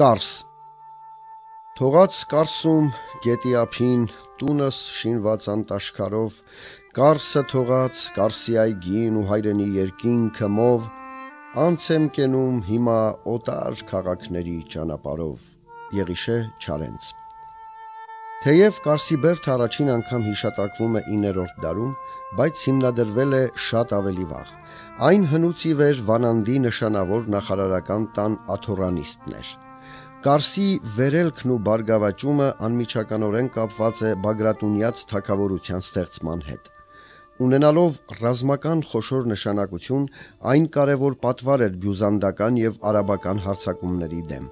Կարս Թողած Կարսում գետի ափին տունս շինված անտաշքարով Կարսը թողած Կարսի այգին ու հայրենի երկինքը մով անց եմ կենում հիմա օտար քաղաքների ճանապարով Եղիշե Չարենց Թեև Կարսի Բերդը առաջին անգամ հիշատակվում է 9-րդ դարում, բայց հիմնադրվել է շատ ավելի վաղ։ Այն հնուց ի վեր Վանանդի նշանավոր նախարարական տան աթորանիստն էր։ Կարսի վերելքն ու բարգավաճումը անմիջականորեն կապված է Բագրատունյաց թակավորության ստեղծման հետ։ Ունենալով ռազմական խոշոր նշանակություն, այն կարևոր պատվար էր բյուզանդական եւ արաբական հարձակումների դեմ,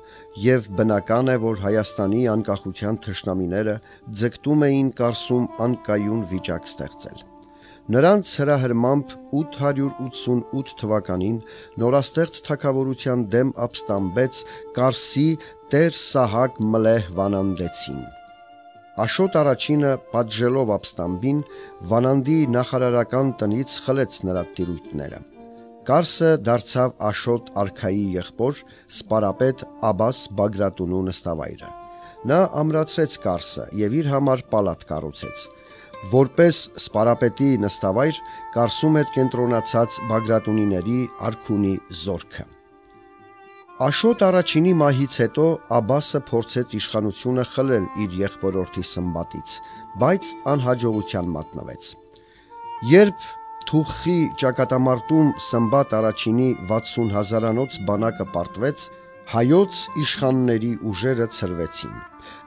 եւ բնական է, որ Հայաստանի անկախության թշնամիները ձգտում էին Կարսում անկայուն վիճակ ստեղծել։ Նրանց հրահրմամբ 888 թվականին նորաստեղծ թակավորության դեմ ապստամբեց Կարսի Տեր Սահակ Մլեհ Վանանդեցին։ Աշոտ առաջինը պատժելով ապստամբին Վանանդի նախարարական տնից խլեց նրա տիրույթները։ Կարսը դարձավ Աշոտ արքայի եղբոր սպարապետ Աբաս Բագրատունու նստավայրը։ Նա ամրացրեց Կարսը եւ իր համար պալատ կառուցեց։ Որպես սպարապետի նստավայր Կարսում էր կենտրոնացած Բագրատունիների արքունի զորքը։ Աշոտ առաջինի մահից հետո Աբասը փորձեց իշխանությունը խլել իր եղբորորդի սմբատից, բայց անհաջողության մատնվեց։ Երբ Թուխի ճակատամարտում Սմբատ առաջինի 60 հազարանոց բանակը պարտվեց, հայոց իշխանների ուժերը ցրվեցին։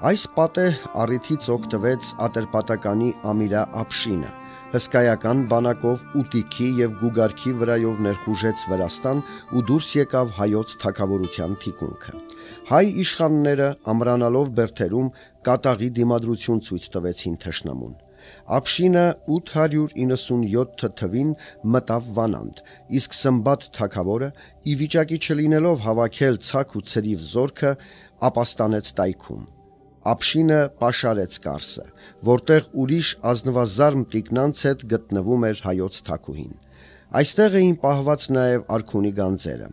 Այս պատեհ առիթից օգտվեց Ատրպատականի Ամիրա Ափշինը, հսկայական բանակով Ուտիքի եւ Գուգարքի վրայով ներխուժեց Վրաստան ու դուրս եկավ հայոց թակավորության թիկունքը։ Հայ իշխանները ամրանալով Բերթերում կատաղի դիմադրություն ցույց տվեցին թշնամուն։ Ափշինը 897 թվին մտավ Վանանդ, իսկ Սմբատ թակավորը ի վիճակի չլինելով հավաքել ցակ ու ցրիվ զորքը, ապաստանեց տայքում։ Ափշինը պաշարեց Կարսը, որտեղ ուրիշ ազնվազարմ տիկնանց հետ գտնվում էր հայոց թակուհին։ Այստեղ էին պահված նաև արքունի գանձերը։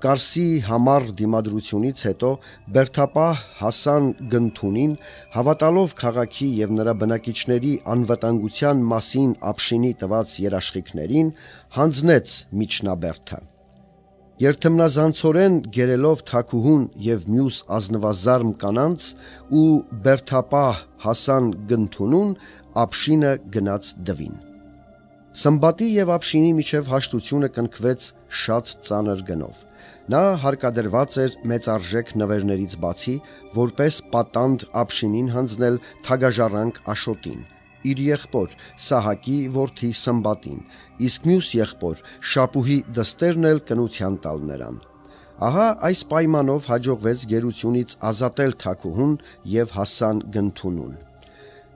Կարսի համառ դիմադրությունից հետո Բերթապահ Հասան Գնթունին, հավատալով քաղաքի եւ նրա բնակիչների անվտանգության մասին Ափշինի տված երաշխիքներին, հանձնեց Միչնաբերթը։ Երթմնազանցորեն գերելով Թակուհուն եւ մյուս ազնվազարմ կանանց ու Բերթապահ Հասան Գնթունուն Ափշինը գնաց դվին։ Սմբատի եւ Ափշինի միջև հաշտությունը կնքվեց շատ ծանր գնով։ Նա հարկադրված էր մեծարժեք նվերներից բացի որպես պատանդ Ափշինին հանձնել Թագաժարանք Աշոտին իր եղբոր Սահակի որդի Սմբատին, իսկ մյուս եղբոր Շապուհի դստերն էլ կնության տալ նրան։ Ահա այս պայմանով հաջողվեց գերությունից ազատել Թակուհուն եւ Հասան Գնթունուն։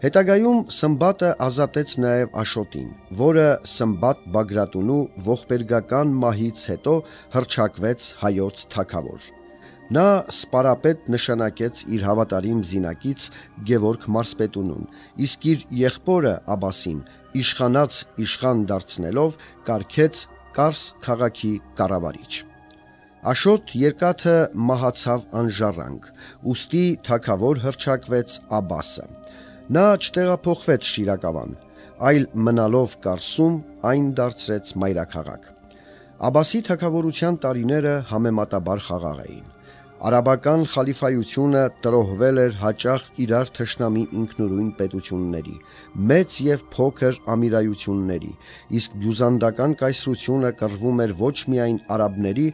Հետագայում Սմբատը ազատեց նաև Աշոտին, որը Սմբատ Բագրատունու ողբերգական մահից հետո հրճակվեց հայոց թակավոր։ Նա սպարապետ նշանակեց իր հավատարիմ զինակից Գևորգ Մարսպետունուն, իսկ իր եղբորը Աբասին իշխանած իշխան դարձնելով կարգեց Կարս քաղաքի կառավարիչ։ Աշոտ երկաթը մահացավ անժառանգ, ուստի թակավոր հրճակվեց Աբասը։ Նա չտեղափոխվեց Շիրակավան, այլ մնալով Կարսում այն դարձրեց մայրաքաղաք։ Աբասի թակավորության տարիները համեմատաբար խաղաղ էին։ Արաբական խալիֆայությունը տրոհվել էր հաճախ իրար թշնամի ինքնուրույն պետությունների, մեծ եւ փոքր ամիրայությունների, իսկ բյուզանդական կայսրությունը կռվում էր ոչ միայն արաբների,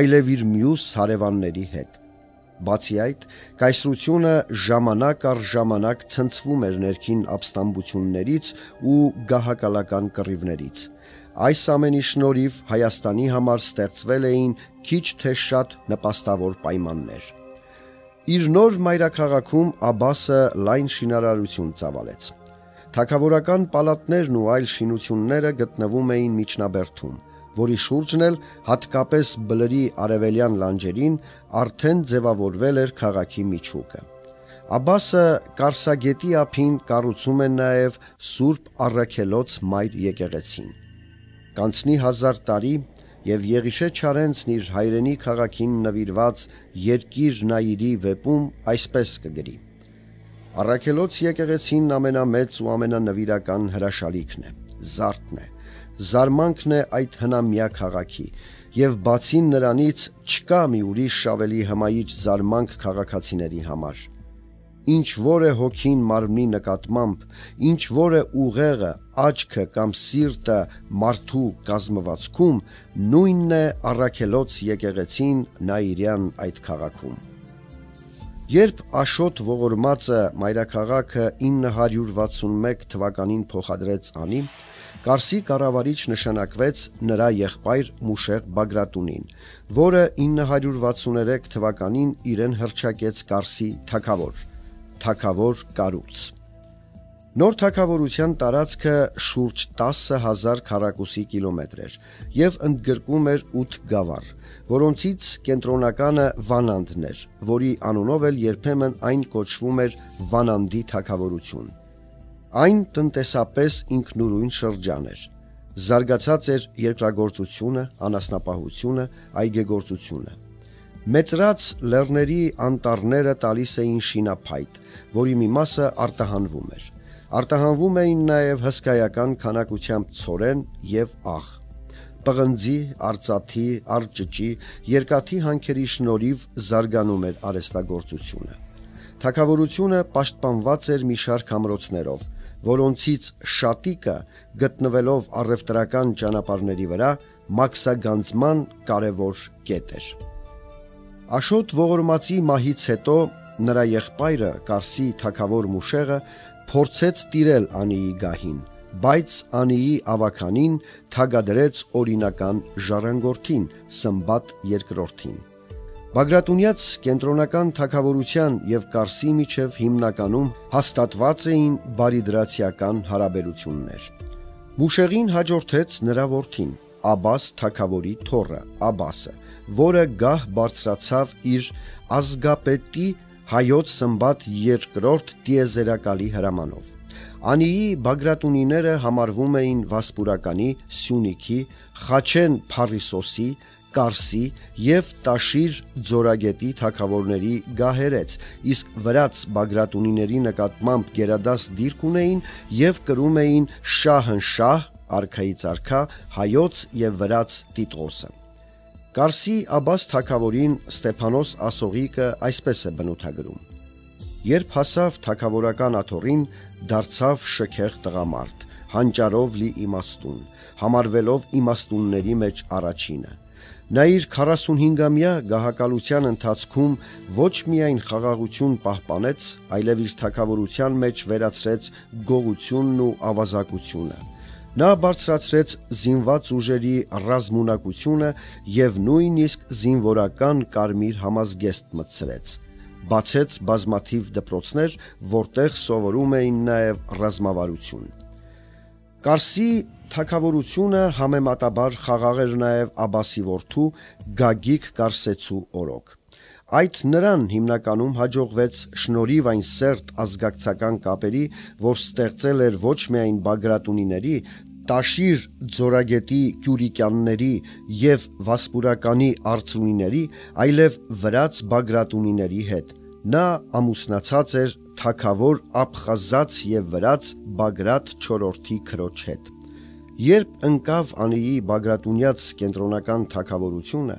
այլև իր մյուս հարևանների հետ։ Բացի այդ, կայսրությունը ժամանակ առ ժամանակ ցնցվում էր ներքին ապստամբություններից ու գահակալական կռիվներից։ Այս ամենի շնորհիվ Հայաստանի համար ստեղծվել էին քիչ թե շատ նպաստավոր պայմաններ։ Իր նոր մայրաքաղաքում Աբասը լայն շինարարություն ծավալեց։ Թագավորական պալատներն ու այլ շինությունները գտնվում էին Միջնաբերդում, որի շուրջն էլ հատկապես բլրի արևելյան լանջերին արդեն ձևավորվել էր քաղաքի միջուկը։ Աբասը Կարսագետի ափին կառուցում են նաև Սուրբ Առաքելոց մայր եկեղեցին կանցնի հազար տարի եւ Եղիշե Չարենցն իր հայրենի քաղաքին նվիրված երկիր նայիրի վեպում այսպես կգրի. Առաքելոց եկեղեցին ամենամեծ ու ամենանվիրական հրաշալիքն է, զարդն է, զարմանքն է այդ հնամյա քաղաքի, եւ բացի նրանից չկա մի ուրիշ ավելի հմայիչ զարմանք քաղաքացիների համար ինչ որ է հոգին մարմնի նկատմամբ, ինչ որ է ուղեղը, աչքը կամ սիրտը մարդու կազմվածքում, նույնն է առաքելոց եկեղեցին Նայիրյան այդ քաղաքում։ Երբ Աշոտ ողորմածը մայրաքաղաքը 961 թվականին փոխադրեց անի, Կարսի կառավարիչ նշանակվեց նրա եղբայր Մուշեղ Բագրատունին, որը 963 թվականին իրեն հրճակեց Կարսի թակավոր թակավոր կառույց։ Նոր թակավորության տարածքը շուրջ 10000 քառակուսի կիլոմետր էր եւ ընդգրկում էր 8 գավառ, որոնցից կենտրոնականը Վանանդն էր, որի անունով էլ երբեմն այն կոչվում էր Վանանդի թակավորություն։ Այն տնտեսապես ինքնուրույն շրջան էր։ Զարգացած էր երկրագործությունը, անասնապահությունը, այգեգործությունը։ Մեծրած լեռների անտառները տալիս էին շինափայտ, որի մի մասը արտահանվում էր։ Արտահանվում էին նաև հսկայական քանակությամբ ցորեն եւ աղ։ Պղնձի, արծաթի, արճճի, երկաթի հանքերի շնորհիվ զարգանում էր արհեստագործությունը։ Թակավորությունը պաշտպանված էր մի շարք ամրոցներով, որոնցից շատիկը գտնվելով առևտրական ճանապարհների վրա մաքսագանձման կարևոր կետ էր։ Աշոտ ողորմածի մահից հետո նրա եղբայրը Կարսի թակավոր Մուշեղը փորձեց տիրել Անիի գահին, բայց Անիի ավականին թագադրեց օրինական ժառանգորդին Սմբատ երկրորդին։ Բագրատունյաց կենտրոնական թակավորության եւ Կարսի միջև հիմնականում հաստատված էին բարիդրացիական հարաբերություններ։ Մուշեղին հաջորդեց նրա որդին Աբաս թակավորի թորը Աբասը, որը գահ բարձրացավ իր ազգապետի հայոց սմբատ երկրորդ տիեզերակալի հրամանով։ Անիի Բագրատունիները համարվում էին Վասպուրականի, Սյունիքի, Խաչեն Փարիսոսի, Կարսի եւ Տաշիր ձորագետի թակավորների գահերեց, իսկ վրաց Բագրատունիների նկատմամբ գերադաս դիրք ունեին եւ կրում էին շահն շահ, արքայից արքա, հայոց եւ վրաց Տիտղոսը։ Կարսի Աբաս թակավորին Ստեփանոս Ասողիկը այսպես է բնութագրում. Երբ հասավ թակավորական աթորին, դարձավ շքեղ տղամարդ, հանճարով լի իմաստուն, համարվելով իմաստունների մեջ առաջինը։ Նա իր 45-ամյա գահակալության ընթացքում ոչ միայն խաղաղություն պահպանեց, այլև իր թակավորության մեջ վերացրեց գողությունն ու ավազակությունը Նա բարձրացրեց զինված ուժերի ռազմունակությունը եւ նույնիսկ զինվորական կարմիր համազգեստ մտցրեց։ Բացեց բազմաթիվ դպրոցներ, որտեղ սովորում էին նաեւ ռազմավարություն։ Կարսի թակավորությունը համեմատաբար խաղաղ էր նաեւ Աբասի որդու Գագիկ Կարսեցու օրոք։ Այդ նրան հիմնականում հաջողվեց շնորհիվ այն սերտ ազգակցական կապերի, որ ստեղծել էր ոչ միայն Բագրատունիների, Տաշիր ձորագետի Կյուրիկյանների եւ Վասպուրականի արծունիների, այլև վրաց Բագրատունիների հետ։ Նա ամուսնացած էր թակավոր Աբխազած եւ վրաց Բագրատ 4-րդի քրոջ հետ։ Երբ ընկավ Անիի Բագրատունյաց կենտրոնական թակավորությունը,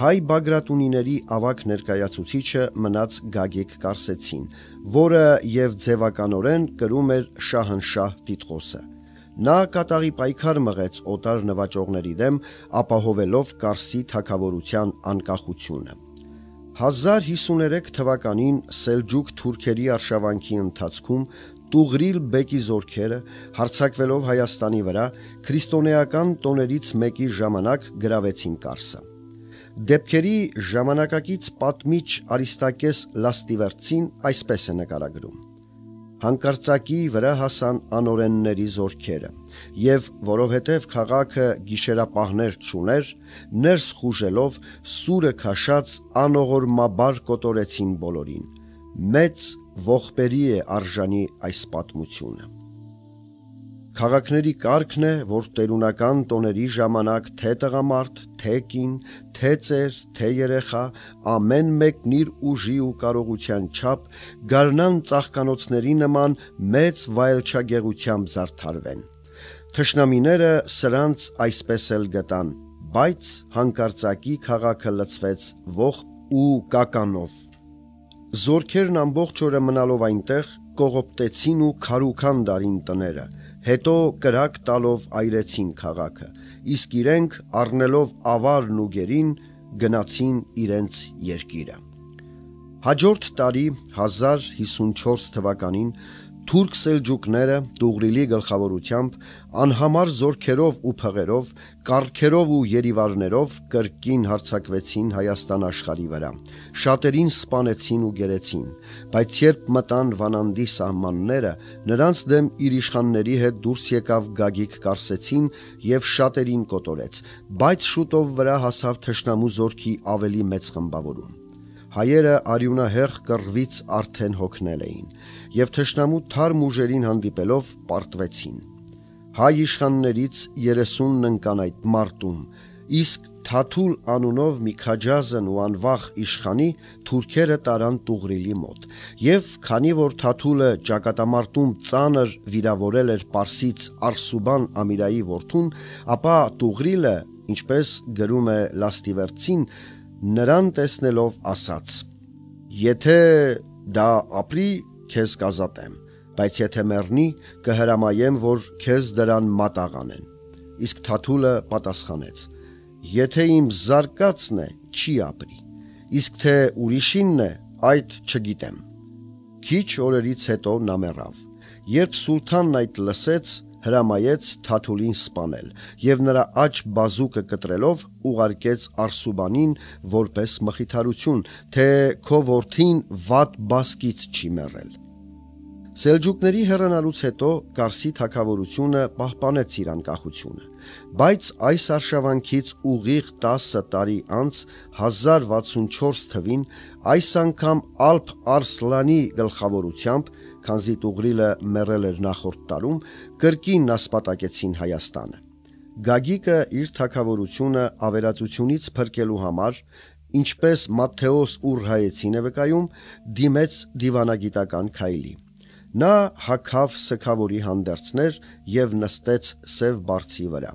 հայ Բագրատունիների ավակ ներկայացուցիչը մնաց Գագիկ Կարսեցին, որը եւ ձևականորեն կրում էր Շահնշահ Տիտղոսը։ Նա կատաղի պայքար մղեց օտար նվաճողների դեմ, ապահովելով Կարսի թակավորության անկախությունը։ 1053 թվականին Սելջուկ թուրքերի արշավանքի ընթացքում Տուղրիլ բեկի զորքերը հարցակվելով Հայաստանի վրա քրիստոնեական տոներից մեկի ժամանակ գրավեցին Կարսը։ Դեպքերի ժամանակակից պատմիչ Արիստակես Լաստիվերցին այսպես է նկարագրում հանկարծակի վրա հասան անորենների զորքերը, եւ որովհետեւ քաղաքը գիշերապահներ չուներ, ներս խուժելով սուրը քաշած անողորմաբար կոտորեցին բոլորին։ Մեծ ողբերի է արժանի այս պատմությունը։ Քաղաքների կարգն է, որ տերունական տոների ժամանակ թե տղամարդ, թե կին, թե ծեր, թե երեխա ամեն մեկն իր ուժի ու կարողության չափ գարնան ծաղկանոցների նման մեծ վայելչագեղությամբ զարդարվեն։ Թշնամիները սրանց այսպես էլ գտան, բայց հանկարծակի քաղաքը լցվեց ողբ ու կականով։ Զորքերն ամբողջ օրը մնալով այնտեղ կողոպտեցին ու քարուքան դարին տները հետո կրակ տալով այրեցին քաղաքը, իսկ իրենք առնելով ավարն ու գերին գնացին իրենց երկիրը։ Հաջորդ տարի 1054 թվականին Թուրք սելջուկները Տուղրիլի գլխավորությամբ անհամար զորքերով ու փղերով, կառքերով ու երիվարներով կրկին հարձակվեցին Հայաստան աշխարի վրա։ Շատերին սպանեցին ու գերեցին, բայց երբ մտան Վանանդի սահմանները, նրանց դեմ իր իշխանների հետ դուրս եկավ Գագիկ Կարսեցին եւ շատերին կոտորեց, բայց շուտով վրա հասավ թշնամու զորքի ավելի մեծ խմբավորում հայերը արյունահեղ կռվից արդեն հոգնել էին եւ թշնամու թարմ ուժերին հանդիպելով պարտվեցին։ Հայ իշխաններից 30-ն ընկան այդ մարտում, իսկ Թաթուլ անունով մի քաջազն ու անվախ իշխանի թուրքերը տարան Տուղրիլի մոտ։ Եվ քանի որ Թաթուլը ճակատամարտում ծանր վիրավորել էր Պարսից Արսուբան Ամիրայի որդուն, ապա Տուղրիլը, ինչպես գրում է Լաստիվերցին, նրան տեսնելով ասաց. Եթե դա ապրի, քեզ կազատեմ, բայց եթե մեռնի, կհրամայեմ, որ քեզ դրան մատաղ անեն։ Իսկ Թաթուլը պատասխանեց. Եթե իմ զարկածն է, չի ապրի, իսկ թե ուրիշինն է, այդ չգիտեմ։ Քիչ օրերից հետո նա մեռավ։ Երբ սուլթանն այդ լսեց, հրամայեց Թաթուլին սպանել եւ նրա աջ բազուկը կտրելով ուղարկեց Արսուբանին որպես մխիթարություն, թե քո որդին վատ բասկից չի մեռել։ Սելջուկների հեռանալուց հետո Կարսի թակավորությունը պահպանեց իր անկախությունը, բայց այս արշավանքից ուղիղ 10 տարի անց 1064 թվին այս անգամ Ալփ Արսլանի գլխավորությամբ քանզի Տուղրիլը մեռել էր նախորդ տարում, կրկին ասպատակեցին Հայաստանը։ Գագիկը իր թակավորությունը ավերածությունից փրկելու համար, ինչպես Մատթեոս Ուրհայեցին է վկայում, դիմեց դիվանագիտական քայլի։ Նա հակավ սքավորի հանդերձներ եւ նստեց սև բարձի վրա։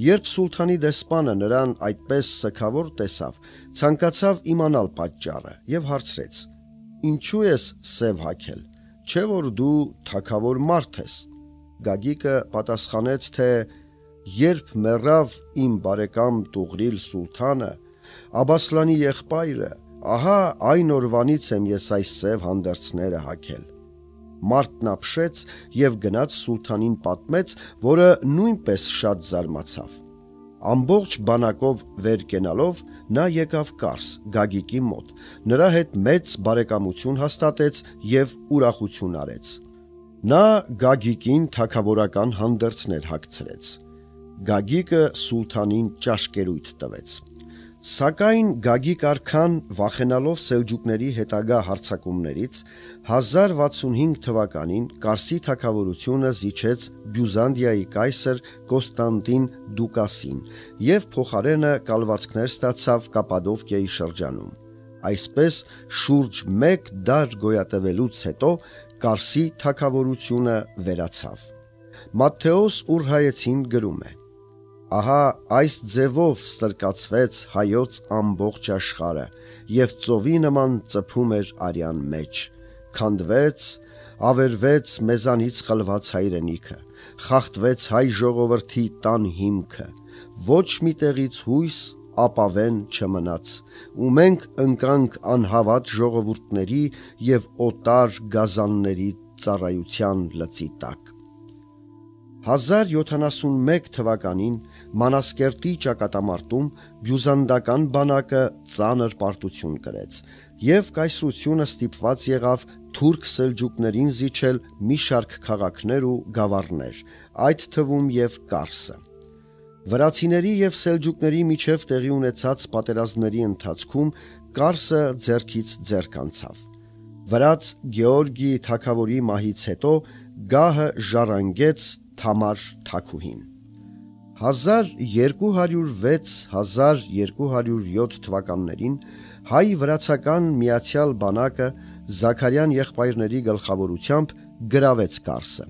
Երբ սուլթանի դեսպանը նրան այդպես սքավոր տեսավ, ցանկացավ իմանալ պատճառը եւ հարցրեց. Ինչու ես սև հակել չէ որ դու թակավոր մարդ ես։ Գագիկը պատասխանեց, թե երբ մեռավ իմ բարեկամ Տուղրիլ սուլթանը, Աբասլանի եղբայրը, ահա այն օրվանից եմ ես այս սև հանդերձները հակել։ Մարտն ապշեց եւ գնաց սուլթանին պատմեց, որը նույնպես շատ զարմացավ։ Ամբողջ բանակով վեր կենալով նա եկավ Կարս Գագիկի մոտ։ Նրա հետ մեծ բարեկամություն հաստատեց եւ ուրախություն արեց։ Նա Գագիկին թակավորական հանդերձներ հագցրեց։ Գագիկը սուլթանին ճաշկերույթ տվեց։ Սակայն Գագիկ արքան վախենալով սելջուկների հետագա հարձակումներից 1065 թվականին Կարսի թակավորությունը զիջեց Բյուզանդիայի կայսր Կոստանտին Դուկասին եւ փոխարենը կալվածքներ ստացավ Կապադովկիայի շրջանում։ Այսպես շուրջ 1 դար գոյատևելուց հետո Կարսի թակավորությունը վերացավ։ Մատթեոս Ուրհայեցին գրում է. Ահա այս ձևով ստրկացվեց հայոց ամբողջ աշխարը եւ ծովի նման ծփում էր արյան մեջ քանդվեց ավերվեց մեզանից խլված հայրենիքը խախտվեց հայ ժողովրդի տան հիմքը ոչ միտեղից հույս ապավեն չմնաց ու մենք ընկանք անհավատ ժողովուրդների եւ օտար գազանների ծառայության լծի տակ 1071 թվականին Մանասկերտի ճակատամարտում բյուզանդական բանակը ծանր պարտություն կրեց եւ կայսրությունը ստիպված եղավ թուրք սելջուկներին զիջել մի շարք քաղաքներ ու գավառներ, այդ թվում եւ Կարսը։ Վրացիների եւ սելջուկների միջև տեղի ունեցած պատերազմների ընթացքում Կարսը ձերքից ձերք անցավ։ Վրաց Գեորգի թակավորի մահից հետո գահը ժառանգեց Թամար Թաքուհին 1206-1207 թվականներին հայ վրացական միացյալ բանակը Զաքարյան եղբայրների գլխավորությամբ գրավեց Կարսը։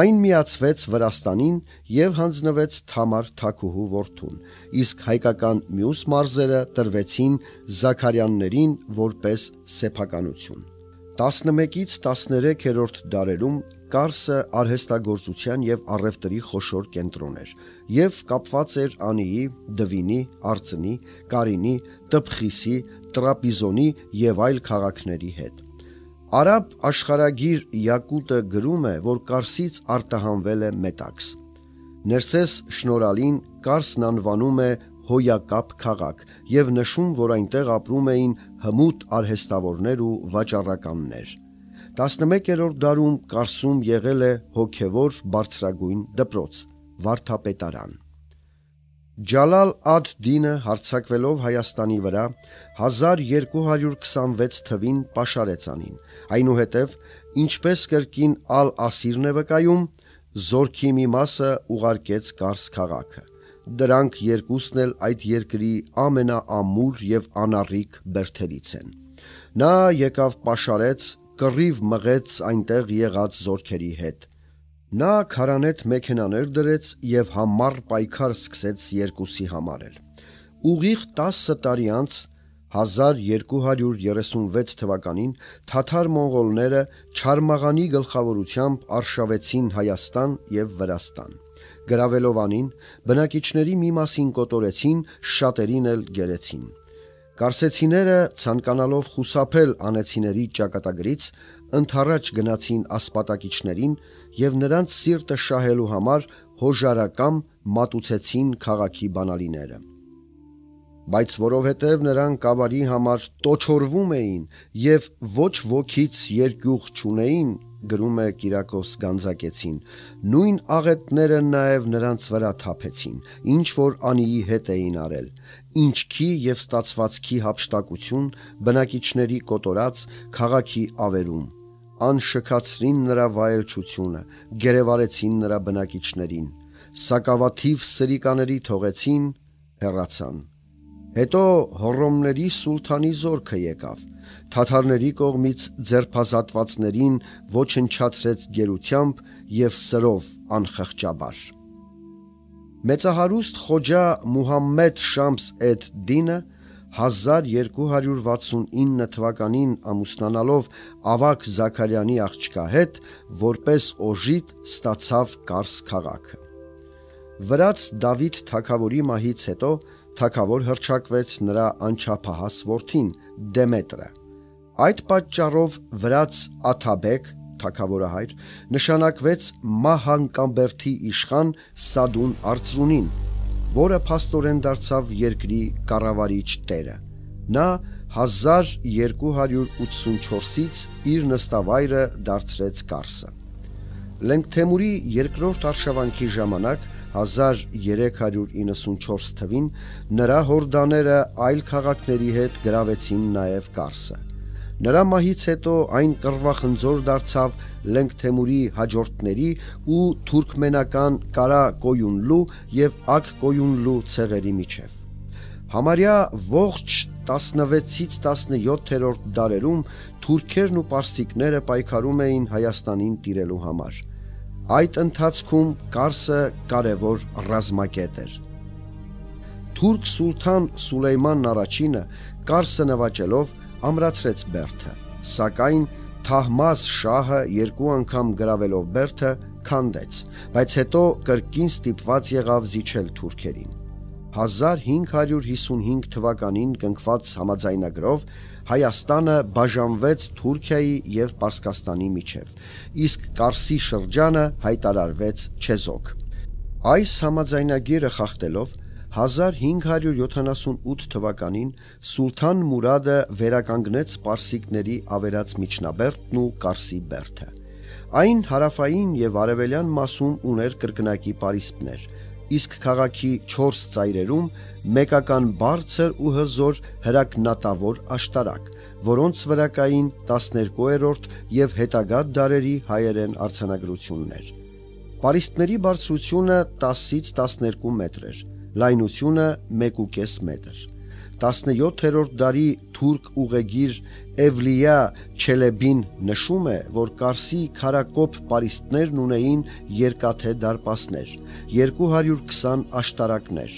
Այն միացվեց Վրաստանին եւ հանձնվեց Թամար Թաքուհու որդուն, իսկ հայկական մյուս մարզերը տրվեցին Զաքարյաններին որպես սեփականություն։ 11-ից 13-րդ դարերում Կարսը արհեստագործության եւ առևտրի խոշոր կենտրոն էր եւ կապված էր Անիի, Դվինի, Արծնի, Կարինի, Տպխիսի, Տրապիզոնի եւ այլ քաղաքների հետ։ Արաբ աշխարագիր Յակուտը գրում է, որ Կարսից արտահանվել է մետաքս։ Ներսես շնորալին Կարսն անվանում է հոյակապ քաղաք եւ նշում, որ այնտեղ ապրում էին հմուտ արհեստավորներ ու վաճառականներ։ 11-րդ դարում Կարսում եղել է հոգևոր բարձրագույն դպրոց՝ Վարդապետարան։ Ջալալ ադ-Դինը հարցակվելով Հայաստանի վրա 1226 թվին պաշարեց անին։ Այնուհետև, ինչպես կրկին Ալ-Ասիրն է վկայում, զորքի մի մասը ուղարկեց Կարս քաղաքը։ Դրանք երկուսն էլ այդ երկրի ամենաամուր եւ անառիկ բերթերից են։ Նա եկավ պաշարեց կռիվ մղեց այնտեղ եղած զորքերի հետ։ Նա քարանետ մեքենաներ դրեց եւ համառ պայքար սկսեց երկուսի համար էլ։ Ուղիղ 10 տարի անց 1236 թվականին թաթար մոնղոլները Չարմաղանի գլխավորությամբ արշավեցին Հայաստան եւ Վրաստան։ Գրավելով անին, բնակիչների մի մասին կոտորեցին, շատերին էլ գերեցին։ Կարսեցիները ցանկանալով խուսափել անեցիների ճակատագրից ընթառաջ գնացին ասպատակիչներին եւ նրանց սիրտը շահելու համար հոժարակամ մատուցեցին քաղաքի բանալիները բայց որովհետև նրանք ավարի համար տոչորվում էին եւ ոչ ոքից երկյուղ չունեին գրում է Կիրակոս Գանձակեցին նույն աղետները նաև նրանց վրա թափեցին ինչ որ անիի հետ էին արել ինչքի եւ ստացվածքի հապշտակություն բնակիչների կոտորած քաղաքի ավերում անշքացրին նրա վայելչությունը գերեվարեցին նրա բնակիչներին սակավաթիվ սրիկաների թողեցին հեռացան հետո հռոմների սուլթանի զորքը եկավ թաթարների կողմից ձերբազատվածներին ոչնչացրեց գերությամբ եւ սրով անխղճաբար Մեծահարուստ Խոջա Մուհամմեդ Շամս էդ Դինը 1269 թվականին ամուսնանալով ավակ Զաքարյանի աղջկա հետ որպես օժիտ ստացավ Կարս քաղաքը։ Վրաց Դավիթ թագավորի մահից հետո թագավոր հրճակվեց նրա անչափահաս որդին Դեմետրը։ Այդ պատճառով վրաց Աթաբեկ թակավորահայր, նշանակվեց Մահանկամբերթի իշխան Սադուն Արծրունին, որը փաստորեն դարձավ երկրի կառավարիչ տերը։ Նա 1284-ից իր նստավայրը դարձրեց Կարսը։ Լենգթեմուրի երկրորդ արշավանքի ժամանակ 1394 թվին նրա հորդաները այլ քաղաքների հետ գրավեցին նաև Կարսը։ Նրա մահից հետո այն կռվախնձոր դարձավ Լենգ Թեմուրի հաջորդների ու թուրքմենական Կարա Կոյունլու եւ Ակ Կոյունլու ցեղերի միջև։ Համարյա ողջ 16-ից 17-րդ դարերում թուրքերն ու պարսիկները պայքարում էին Հայաստանին տիրելու համար։ Այդ ընթացքում Կարսը կարևոր ռազմակետ էր։ Թուրք սուլթան Սուլեյմանն առաջինը Կարսը նվաճելով ամրացրեց Բերթը, սակայն Թահմաս շահը երկու անգամ գրավելով Բերթը քանդեց, բայց հետո կրկին ստիպված եղավ զիջել թուրքերին։ 1555 թվականին կնքված համաձայնագրով Հայաստանը բաժանվեց Թուրքիայի եւ Պարսկաստանի միջև, իսկ Կարսի շրջանը հայտարարվեց Չեզոք։ Այս համաձայնագիրը խախտելով 1578 թվականին Սուլթան Մուրադը վերականգնեց Պարսիկների ավերած միջնաբերդն ու Կարսի բերդը։ Այն հարավային եւ արևելյան մասում ուներ կրկնակի պարիսպներ, իսկ քաղաքի 4 ծայրերում մեկական բարձր ու հզոր հրակնատավոր աշտարակ, որոնց վրա կային 12-րդ եւ հետագա դարերի հայերեն արձանագրություններ։ Պարիսպների բարձրությունը 10-ից 12 մետր էր, լայնությունը 1.5 մետր։ 17-րդ դարի թուրք ուղեգիր Էվլիա Չելեբին նշում է, որ Կարսի քարակոպ պարիսպներն ունեին երկաթե դարպասներ, 220 աշտարակներ,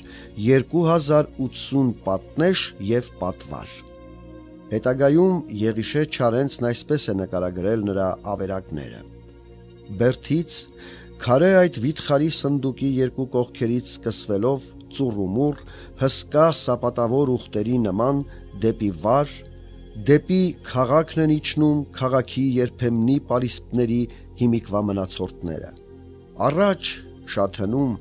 2080 պատնեշ եւ պատվար։ Հետագայում Եղիշե Չարենցն այսպես է նկարագրել նրա ավերակները։ Բերթից քարե այդ վիթխարի սնդուկի երկու կողքերից սկսվելով ծուռումուռ հսկա սապատավոր ուխտերի նման դեպի վար, դեպի քաղաքն են իջնում քաղաքի երբեմնի պարիսպների հիմիկվա մնացորդները։ Առաջ շատ հնում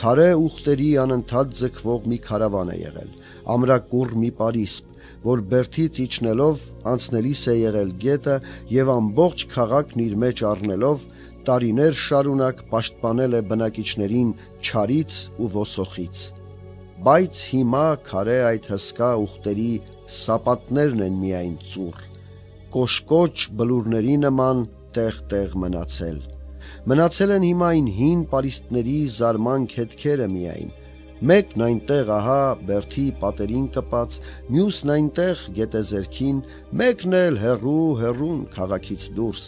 քարե ուխտերի անընդհատ ձգվող մի քարավան է եղել, ամրակուռ մի պարիսպ, որ Բերթից իջնելով անցնելիս է եղել գետը եւ ամբողջ քաղաքն իր մեջ առնելով տարիներ շարունակ պաշտպանել է բնակիչներին չարից ու ոսոխից բայց հիմա քարե այդ հսկա ուխտերի սապատներն են միայն ծուռ, կոշկոչ բլուրների նման տեղ-տեղ մնացել։ Մնացել են հիմա այն հին պարիստների զարմանք հետքերը միայն։ Մեկն այնտեղ ահա Բերթի պատերին կպած, մյուսն այնտեղ գետեզերքին, մեկն էլ հերու հերուն քաղաքից դուրս։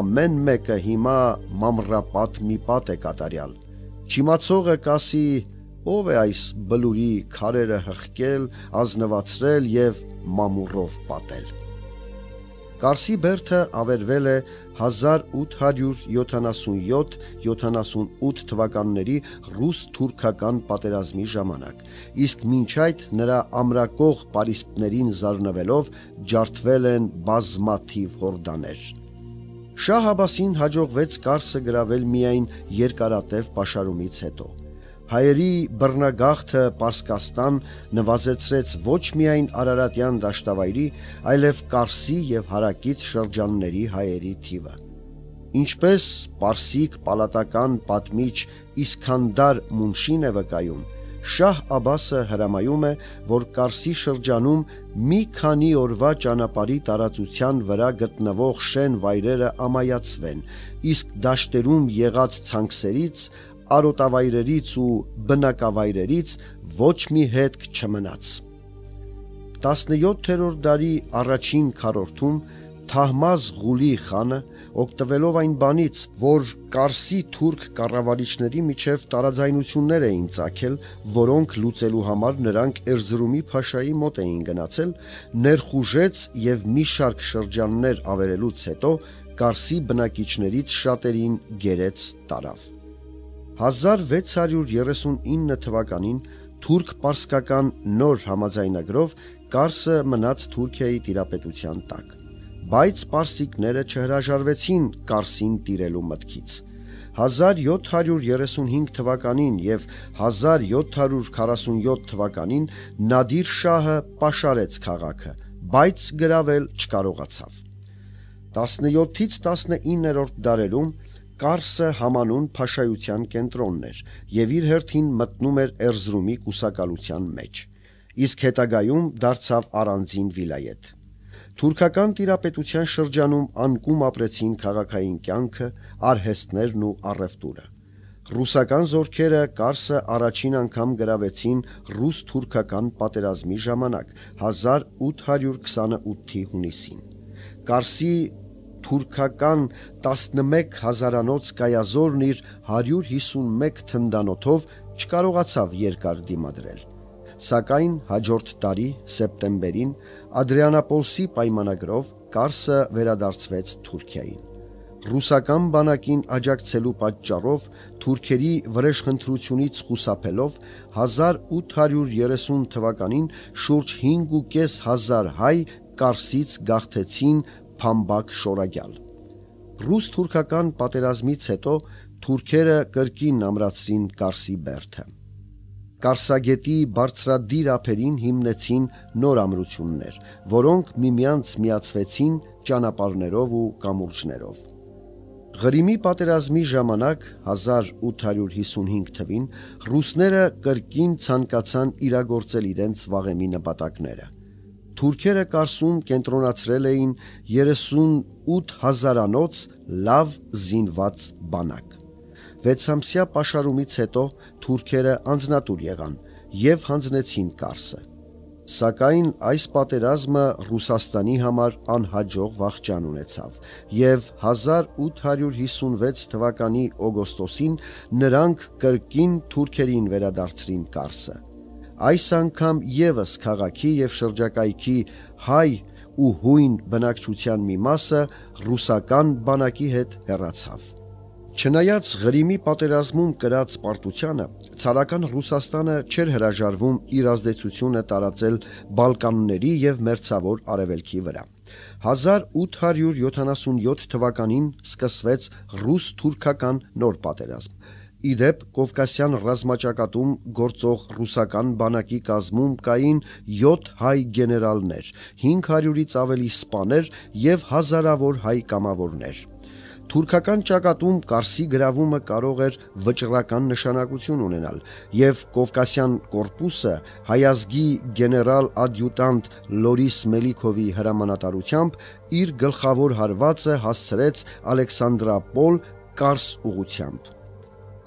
Ամեն մեկը հիմա մամրապատ մի պատ է կատարյալ։ Չիմացողը կասի ով է այս բլուրի քարերը հղկել, ազնվացրել եւ մամուրով պատել։ Կարսի բերթը ավերվել է 1877-78 թվականների ռուս-թուրքական պատերազմի ժամանակ, իսկ մինչ այդ նրա ամրակող պարիսպներին զարնվելով ջարդվել են բազմաթիվ հորդաներ։ Շահ Աբասին հաջողվեց Կարսը գրավել միայն երկարատև պաշարումից հետո հայերի բռնագաղթը Պարսկաստան նվազեցրեց ոչ միայն Արարատյան դաշտավայրի, այլև Կարսի եւ հարակից շրջանների հայերի թիվը։ Ինչպես Պարսիկ պալատական պատմիչ Իսքանդար Մունշին է վկայում, Շահ Աբասը հրամայում է, որ Կարսի շրջանում մի քանի օրվա ճանապարհի տարածության վրա գտնվող շեն վայրերը ամայացվեն, իսկ դաշտերում եղած ցանքսերից արոտավայրերից ու բնակավայրերից ոչ մի հետք չմնաց։ 17-րդ դարի առաջին քառորդում Թահմազ Ղուլի խանը օգտվելով այն բանից, որ Կարսի թուրք կառավարիչների միջև տարաձայնություններ էին ցակել, որոնք լուծելու համար նրանք Էրզրումի փաշայի մոտ էին գնացել, ներխուժեց եւ մի շարք շրջաններ ավերելուց հետո Կարսի բնակիչներից շատերին գերեց տարավ։ 1639 թվականին թուրք-պարսկական նոր համաձայնագրով Կարսը մնաց Թուրքիայի տիրապետության տակ, բայց պարսիկները չհրաժարվեցին Կարսին տիրելու մտքից։ 1735 թվականին եւ 1747 թվականին Նադիր շահը պաշարեց քաղաքը, բայց գրավել չկարողացավ։ 17-ից 19-րդ դարերում Կարսը համանուն փաշայության կենտրոնն էր եւ իր հերթին մտնում էր Էրզրումի կուսակալության մեջ։ Իսկ հետագայում դարձավ առանձին վիլայետ։ Թուրքական տիրապետության շրջանում անկում ապրեցին քաղաքային կյանքը, արհեստներն ու առևտուրը։ Ռուսական զորքերը Կարսը առաջին անգամ գրավեցին ռուս-թուրքական պատերազմի ժամանակ 1828-ի հունիսին։ Կարսի թուրքական 11 հազարանոց կայազորն իր 151 թնդանոթով չկարողացավ երկար դիմադրել։ Սակայն հաջորդ տարի սեպտեմբերին Ադրիանապոլսի պայմանագրով Կարսը վերադարձվեց Թուրքիային։ Ռուսական բանակին աջակցելու պատճառով թուրքերի վրեժխնդրությունից խուսափելով 1830 թվականին շուրջ 5.5 հազար հայ Կարսից գաղթեցին Փամբակ շորագյալ։ Ռուս-թուրքական պատերազմից հետո թուրքերը կրկին ամրացրին Կարսի բերթը։ Կարսագետի բարձրադիր ափերին հիմնեցին նոր ամրություններ, որոնք միմյանց միացվեցին ճանապարհներով ու կամուրջներով։ Ղրիմի պատերազմի ժամանակ 1855 թվին ռուսները կրկին ցանկացան իրագործել իրենց վաղեմի նպատակները թուրքերը Կարսում կենտրոնացրել էին 38 հազարանոց լավ զինված բանակ։ 6-ամսյա պաշարումից հետո թուրքերը անձնատուր եղան եւ հանձնեցին Կարսը։ Սակայն այս պատերազմը Ռուսաստանի համար անհաջող վախճան ունեցավ եւ 1856 թվականի օգոստոսին նրանք կրկին թուրքերին վերադարձրին Կարսը։ Այս անգամ եւս քաղաքի եւ շրջակայքի հայ ու հույն բնակչության մի մասը ռուսական բանակի հետ հեռացավ։ Չնայած Ղրիմի պատերազմում կրած պարտությանը, ցարական Ռուսաստանը չէր հրաժարվում իր ազդեցությունը տարածել Բալկանների եւ Մերձավոր Արևելքի վրա։ 1877 թվականին սկսվեց ռուս-թուրքական նոր պատերազմ։ Իդեպ Կովկասյան ռազմաճակատում գործող ռուսական բանակի կազմում կային 7 հայ գեներալներ, 500-ից ավելի սպաներ եւ հազարավոր հայ կամավորներ։ Թուրքական ճակատում Կարսի գրավումը կարող էր վճռական նշանակություն ունենալ, եւ Կովկասյան կորպուսը հայազգի գեներալ ադյուտանտ Լորիս Մելիքովի հրամանատարությամբ իր գլխավոր հարվածը հասցրեց Ալեքսանդրապոլ Կարս ուղությամբ։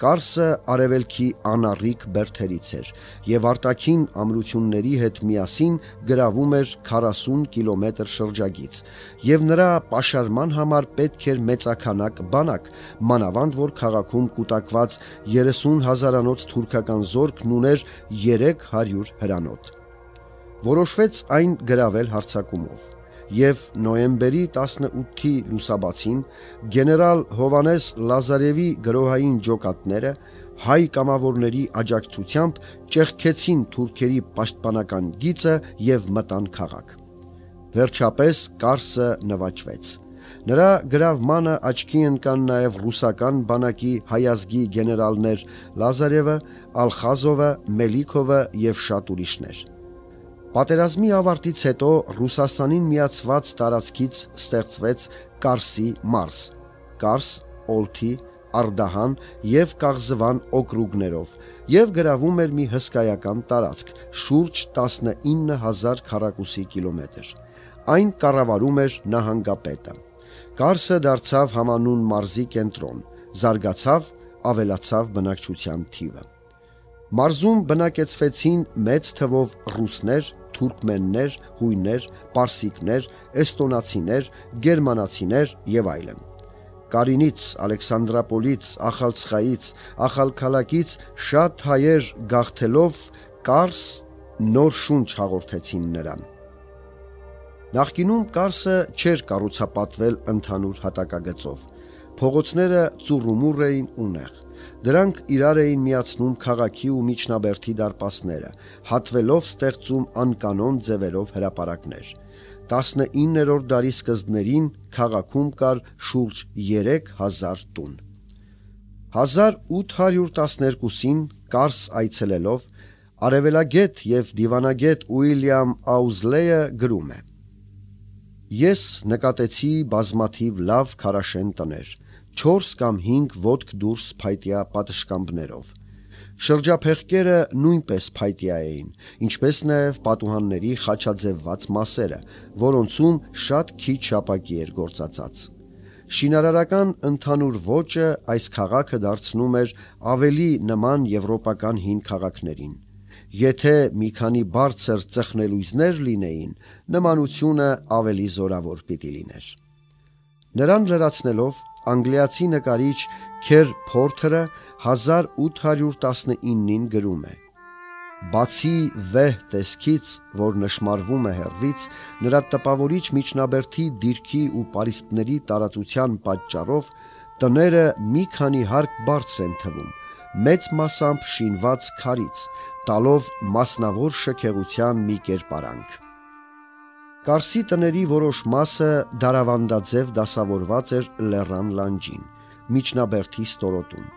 Կարսը արևելքի անառիկ բերթերից էր եւ արտաքին ամրությունների հետ միասին գրավում էր 40 կիլոմետր շրջագից եւ նրա պաշարման համար պետք էր մեծականակ բանակ մանավանդ որ քաղաքում կൂട്ടակված 30 հազարանոց թուրքական զորքն ուներ 300 հրանոթ որոշվեց այն գրավել հարցակումով եւ նոեմբերի 18-ի լուսաբացին գեներալ Հովանես Լազարևի գրոհային ջոկատները հայ կամավորների աջակցությամբ ճեղքեցին թուրքերի պաշտպանական գիծը եւ մտան քաղաք։ Վերջապես Կարսը նվաճվեց։ Նրա գրավմանը աչքի ընկան նաև ռուսական բանակի հայազգի գեներալներ Լազարևը, Ալխազովը, Մելիքովը եւ շատ ուրիշներ։ Պատերազմի ավարտից հետո Ռուսաստանին միացված տարածքից ստեղծվեց Կարսի մարզ, Կարս, Օլթի, Արդահան եւ Կաղզվան օկրուգներով եւ գրավում էր մի հսկայական տարածք՝ շուրջ 19000 քառակուսի կիլոմետր։ Այն կառավարում էր նահանգապետը։ Կարսը դարձավ համանուն մարզի կենտրոն, զարգացավ, ավելացավ բնակչության թիվը։ Մարզում բնակեցվեցին մեծ թվով ռուսներ, թուրքմեններ, հույներ, պարսիկներ, էստոնացիներ, գերմանացիներ եւ այլն։ Կարինից, Ալեքսանդրապոլից, Ախալցխայից, Ախալքալակից շատ հայեր գաղթելով Կարս նոր շունչ հաղորդեցին նրան։ Նախկինում Կարսը չէր կառուցապատվել ընդհանուր հատակագծով։ Փողոցները ծուռումուռ էին ունեղ։ Դրանք իրար էին միացնում քաղաքի ու միջնաբերդի դարպասները, հատվելով ստեղծում անկանոն ձևերով հրապարակներ։ 19-րդ դարի սկզբներին քաղաքում կար շուրջ 3000 տուն։ 1812-ին Կարս այցելելով Արևելագետ եւ դիվանագետ Ուիլյամ Աուզլեյը գրում է. Ես նկատեցի բազմաթիվ լավ քարաշեն տներ 4 կամ 5 ոտք դուրս փայտյա պատշկամբներով։ Շրջափեղկերը նույնպես փայտյա էին, ինչպես նաև պատուհանների խաչաձևված մասերը, որոնցում շատ քիչ շապակի էր գործածած։ Շինարարական ընդհանուր ոճը այս քաղաքը դարձնում էր ավելի նման եվրոպական հին քաղաքներին։ Եթե մի քանի բարձր ծխնելույզներ լինեին, նմանությունը ավելի զորավոր պիտի լիներ։ Նրան լրացնելով անգլիացի նկարիչ Քեր Փորթերը 1819-ին գրում է. Բացի վեհ տեսքից, որ նշмарվում է հերվից, նրա տպավորիչ միջնաբերթի դիրքի ու պարիսպների տարածության պատճառով տները մի քանի հարկ բարձ են թվում, մեծ մասամբ շինված քարից, տալով մասնավոր շքեղության մի կերպարանք։ Կարսի տների որոշ մասը դարավանդաձև դասավորված էր լեռան լանջին, միջնաբերդի ստորոտում։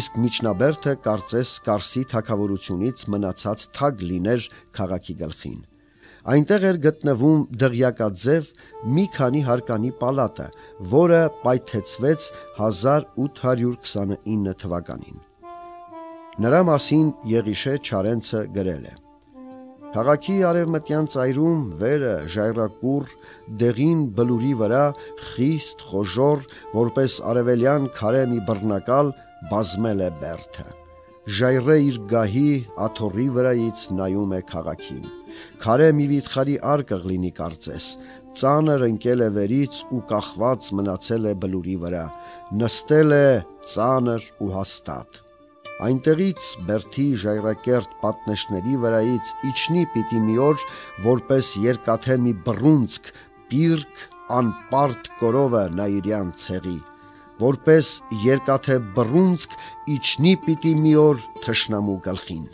Իսկ միջնաբերդը կարծես Կարսի թակավորությունից մնացած թագ լիներ քաղաքի գլխին։ Այնտեղ էր գտնվում դղյակաձև մի քանի հարկանի պալատը, որը պայթեցվեց 1829 թվականին։ Նրա մասին Եղիշե Չարենցը գրել է. Քաղաքի արևմտյան ծայրում վերը ժայռակուր դեղին բլուրի վրա խիստ խոժոր որպես արևելյան քարե մի բռնակալ բազմել է բերթը։ Ժայռե իր գահի աթոռի վրայից նայում է քաղաքին։ Քարե մի վիթխարի արկղ լինի կարծես, ծանր ընկել է վերից ու կախված մնացել է բլուրի վրա, նստել է ծանր ու հաստատ։ Այնտեղից Բերթի ժայռակերտ պատնեշների վրայից իջնի պիտի մի օր, որպես երկաթե մի բռունցք, պիրկ անպարտ կորովը նայիրյան ցեղի, որպես երկաթե բռունցք իջնի պիտի մի օր թշնամու գլխին։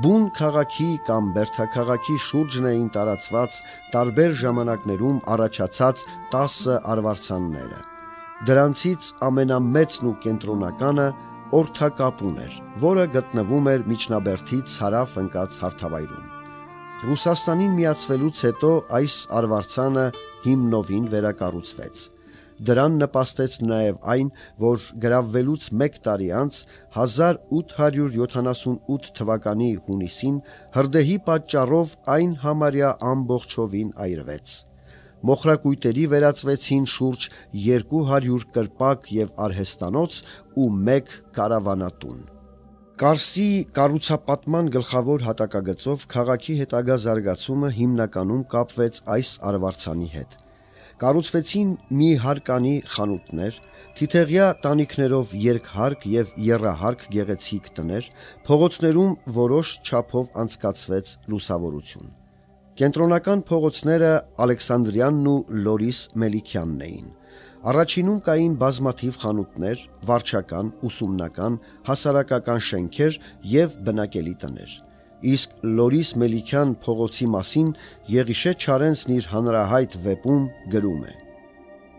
Բուն քաղաքի կամ Բերթաքաղաքի շուրջն էին տարածված տարբեր ժամանակներում առաջացած 10 արվարձանները։ Դրանցից ամենամեծն ու կենտրոնականը Օրթակապուն էր, որը գտնվում էր Միջնաբերթից հարավ ընկած հարթավայրում։ Ռուսաստանին միացվելուց հետո այս արվարձանը հիմնովին վերակառուցվեց։ Դրան նպաստեց նաև այն, որ գրավվելուց 1 տարի անց 1878 թվականի հունիսին հրդեհի պատճառով այն համարյա ամբողջովին այրվեց։ Մոխրակույտերի վերածվեցին շուրջ 200 կրպակ եւ արհեստանոց ու 1 կարավանատուն։ Կարսի կառուցապատման գլխավոր հատակագծով քաղաքի հետագա զարգացումը հիմնականում կապվեց այս արվարձանի հետ։ Կառուցվեցին մի հարկանի խանութներ, թիթեղյա տանիքներով երկհարկ եւ երրահարկ գեղեցիկ տներ, փողոցներում որոշ չափով անցկացվեց լուսավորություն։ Կենտրոնական փողոցները Ալեքսանդրյանն ու Լորիս Մելիքյանն էին։ Առաջինում կային բազմաթիվ խանութներ, վարչական, ուսումնական, հասարակական շենքեր եւ բնակելի տներ իսկ Լորիս Մելիքյան փողոցի մասին Եղիշե Չարենցն իր հանրահայտ վեպում գրում է.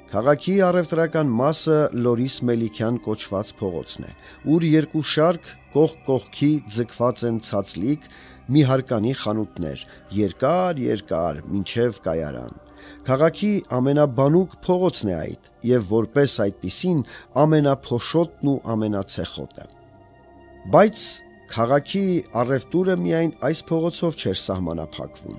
Քաղաքի առևտրական մասը Լորիս Մելիքյան կոչված փողոցն է, ուր երկու շարք կողք կողքի ձգված են ցածլիկ մի հարկանի խանութներ, երկար-երկար մինչև կայարան։ Քաղաքի ամենաբանուկ փողոցն է այդ, եւ որպես այդպիսին ամենափոշոտն ու ամենացեխոտը։ Բայց Քաղաքի առևտուրը միայն այս փողոցով չէր սահմանափակվում։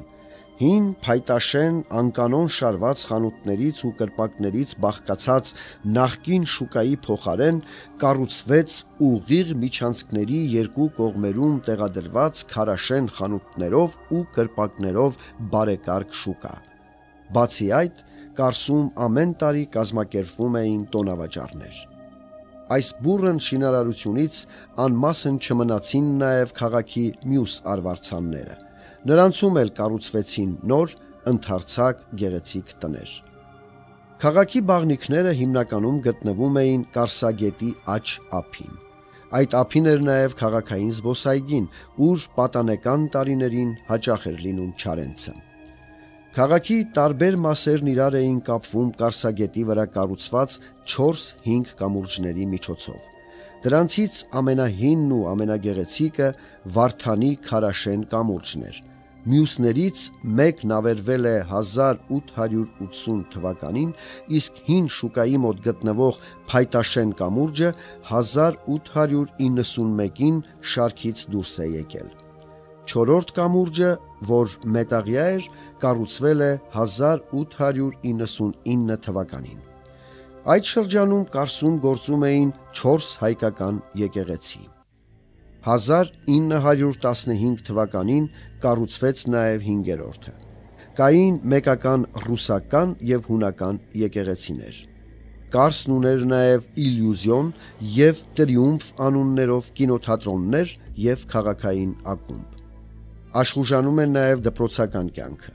Հին փայտաշեն անկանոն շարված խանութներից ու կրպակներից բաղկացած նախկին շուկայի փոխարեն կառուցվեց ուղիղ միջանցքների երկու կողմերում տեղադրված քարաշեն խանութներով ու կրպակներով բարեկարգ շուկա։ Բացի այդ, Կարսում ամեն տարի կազմակերպվում էին տոնավաճառներ։ Այս բուրըն շինարարությունից անմասն չմնացին նաև քաղաքի մյուս արվարձանները։ Նրանցում էլ կառուցվեցին նոր ընդարձակ գեղեցիկ տներ։ Քաղաքի բաղնիքները հիմնականում գտնվում էին Կարսագետի աճ ափին։ Այդ ափին էր նաև քաղաքային զբոսայգին, ուր պատանեկան տարիներին հաճախ էր լինում Չարենցը։ Քաղաքի տարբեր մասերն իրար էին կապվում Կարսագետի վրա կառուցված 4-5 կամուրջների միջոցով։ Դրանցից ամենահինն ու ամենագեղեցիկը Վարդանի Խարաշեն կամուրջն էր։ Մյուսներից մեկն ավերվել է 1880 թվականին, իսկ հին շուկայի մոտ գտնվող Փայտաշեն կամուրջը 1891-ին շարքից դուրս է եկել։ Չորրորդ կամուրջը, որ մետաղյա էր, կառուցվել է 1899 թվականին։ Այդ շրջանում Կարսում գործում էին 4 հայկական եկեղեցի։ 1915 թվականին կառուցվեց նաև 5-րդը։ Կային մեկական ռուսական եւ հունական եկեղեցիներ։ Կարսն ուներ նաև Իլյուզիոն եւ Տրիումֆ անուններով կինոթատրոններ եւ քաղաքային ակումբ աշխուժանում են նաև դպրոցական կյանքը։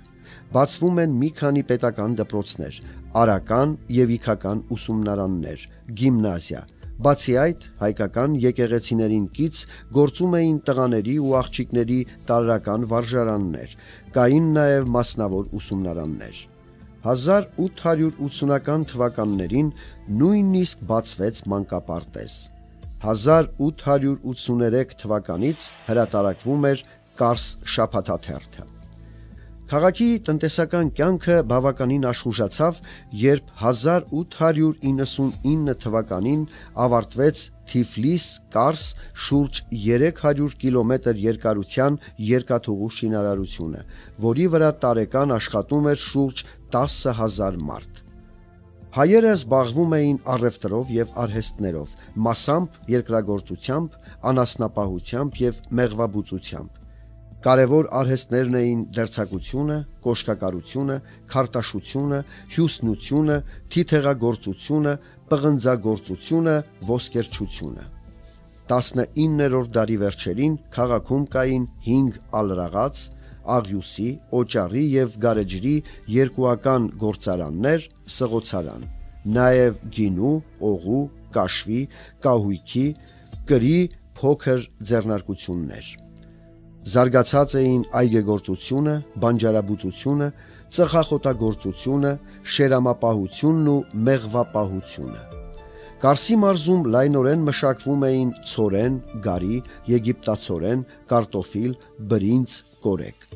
Բացվում են մի քանի պետական դպրոցներ, արական եւ իքական ուսումնարաններ, գիմնազիա։ Բացի այդ, հայկական եկեղեցիներին կից գործում էին տղաների ու աղջիկների տարրական վարժարաններ, կային նաև մասնավոր ուսումնարաններ։ 1880-ական թվականներին նույնիսկ բացվեց մանկապարտեզ։ 1883 թվականից հրատարակվում էր Կարս շապաթաթերթը։ Քաղաքի տնտեսական կյանքը բավականին աշխուժացավ, երբ 1899 թվականին ավարտվեց Թիֆլիս Կարս շուրջ 300 կիլոմետր երկարության երկաթուղու շինարարությունը, որի վրա տարեկան աշխատում էր շուրջ 10000 մարդ։ Հայերը զբաղվում էին առևտրով եւ արհեստներով, մասամբ երկրագործությամբ, անասնապահությամբ եւ մեղվաբուծությամբ։ Կարևոր արհեստներն էին դերձակությունը, կոշկակարությունը, քարտաշությունը, հյուսնությունը, թիթեղագործությունը, պղնձագործությունը, ոսկերչությունը։ 19-րդ դարի վերջերին քաղաքում կային 5 ալրաղաց, աղյուսի, օճառի եւ գարեջրի երկուական գործարաններ, սղոցարան, նաեւ գինու, օղու, կաշվի, կահույքի, կրի փոքր ձեռնարկություններ։ Զարգացած էին այգեգործությունը, բանջարաբուծությունը, ծխախոտագործությունը, շերամապահությունն ու մեղվապահությունը։ Կարսի մարզում լայնորեն մշակվում էին ցորեն, գարի, եգիպտացորեն, կարտոֆիլ, բրինձ, կորեկ։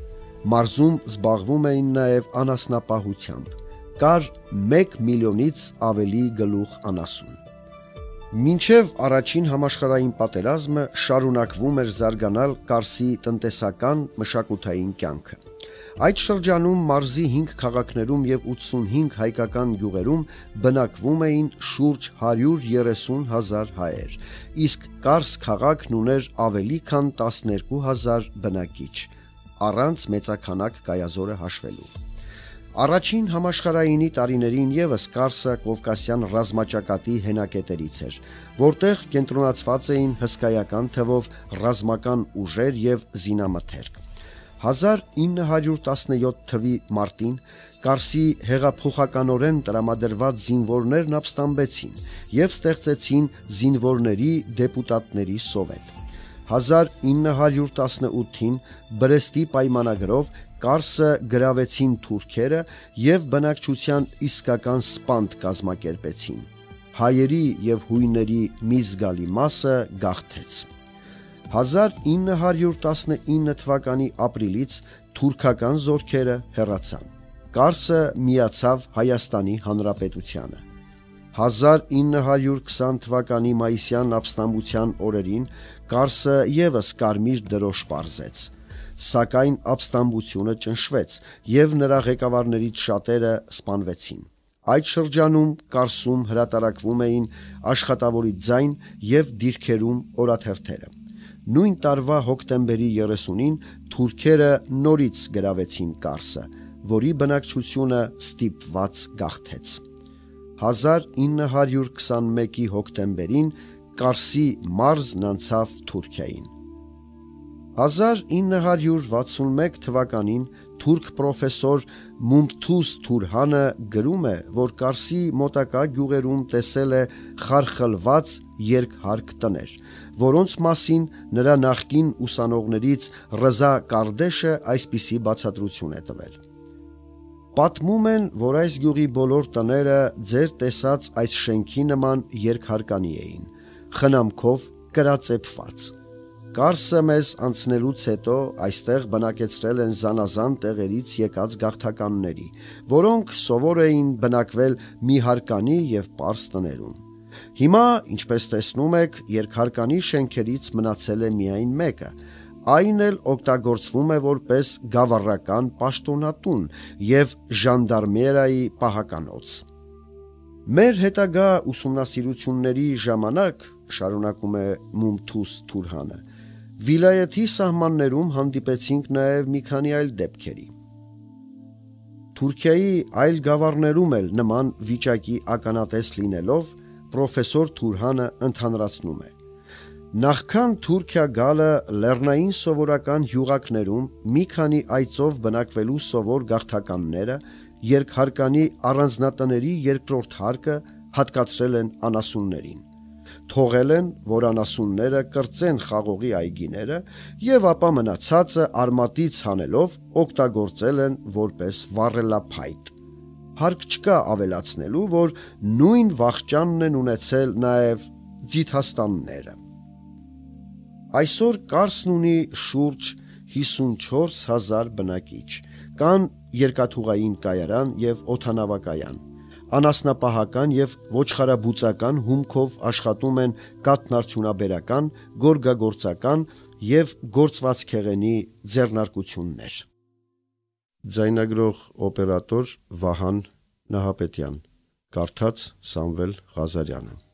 Մարզում զբաղվում էին նաև անասնապահությամբ։ Կար 1 միլիոնից ավելի գլուխ անասուն։ Մինչև առաջին համաշխարհային պատերազմը շարունակվում էր զարգանալ Կարսի տնտեսական մշակութային կյանքը։ Այդ շրջանում մարզի 5 քաղաքներում եւ 85 հայկական գյուղերում բնակվում էին շուրջ 130 հազար հայեր, իսկ Կարս քաղաքն ուներ ավելի քան 12000 բնակիչ առանց մեծականակ կայազորը հաշվելու։ Առաջին համաշխարհայինի տարիներին եւս Կարսը Կովկասյան ռազմաճակատի հենակետերից էր, որտեղ կենտրոնացված էին հսկայական թվով ռազմական ուժեր եւ զինամթերք։ 1917 թվի մարտին Կարսի հեղափոխականորեն տրամադրված զինվորներն ապստամբեցին եւ ստեղծեցին զինվորների դեպուտատների սովետ։ 1918-ին Բրեստի պայմանագրով Կարսը գրավեցին թուրքերը եւ բնակչության իսկական սպանդ կազմակերպեցին։ Հայերի եւ հույների մի զգալի մասը գաղթեց։ 1919 թվականի ապրիլից թուրքական զորքերը հեռացան։ Կարսը միացավ Հայաստանի Հանրապետությանը։ 1920 թվականի մայիսյան ապստամբության օրերին Կարսը եւս կարմիր դրոշ պարզեց, սակայն ապստամբությունը ճնշվեց եւ նրա ղեկավարներից շատերը սպանվեցին։ Այդ շրջանում Կարսում հրատարակվում էին աշխատավորի ձայն եւ դիրքերում օրաթերթերը։ Նույն տարվա հոկտեմբերի 30-ին թուրքերը նորից գրավեցին Կարսը, որի բնակչությունը ստիպված գաղթեց։ 1921-ի հոկտեմբերին Կարսի մարզն անցավ Թուրքիային։ 1961 թվականին թուրք պրոֆեսոր Մումթուս Թուրհանը գրում է, որ Կարսի մոտակա գյուղերում տեսել է խարխլված երկհարկ տներ, որոնց մասին նրա նախկին ուսանողներից Ռզա Կարդեշը այսպիսի բացատրություն է տվել. Պատմում են, որ այս գյուղի բոլոր տները ձեր տեսած այս շենքի նման երկհարկանի էին, խնամքով կրածեպված։ Կարսը մեզ անցնելուց հետո այստեղ բնակեցրել են զանազան տեղերից եկած գաղթականների, որոնք սովոր էին բնակվել մի հարկանի եւ པարս տներում։ Հիմա, ինչպես տեսնում եք, երկհարկանի շենքերից մնացել է միայն մեկը, այն էլ օգտագործվում է որպես գավառական պաշտոնատուն եւ ժանդարմերիայի պահականոց։ Մեր հետագա ուսումնասիրությունների ժամանակ շարունակում է Մումթուս Թուրհանը Վիլայեթի սահմաններում հանդիպեցինք նաև մի քանի այլ դեպքերի։ Թուրքիայի այլ գավառներում էլ նման վիճակի ականատես լինելով պրոֆեսոր Թուրհանը ընդհանրացնում է. Նախքան Թուրքիա գալը լեռնային սովորական յուղակներում մի քանի այծով բնակվելու սովոր գաղթականները երկհարկանի առանձնատների երկրորդ հարկը հատկացրել են անասուններին։ Թողել են, որ անասունները կրծեն խաղողի այգիները եւ ապա մնացածը արմատից հանելով օգտագործել են որպես վառելափայտ։ Հարկ չկա ավելացնելու, որ նույն վախճանն են ունեցել նաեւ ձիթաստանները։ Այսօր Կարսն ունի շուրջ 54000 բնակիչ։ Կան երկաթուղային կայարան եւ օթանավակայան։ Անասնապահական եւ ոչխարաբուծական հումքով աշխատում են կատնարդյունաբերական, գորգագործական եւ գործվածքեղենի ձեռնարկություններ։ Ձայնագրող օպերատոր Վահան Նահապետյան կարդաց Սամվել Ղազարյանը